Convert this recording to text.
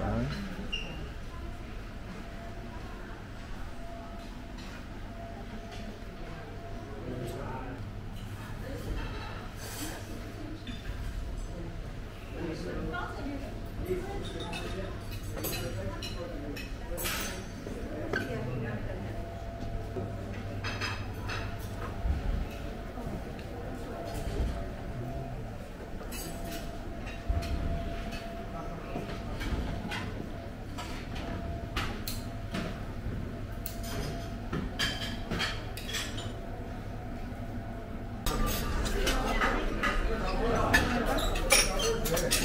Đấy.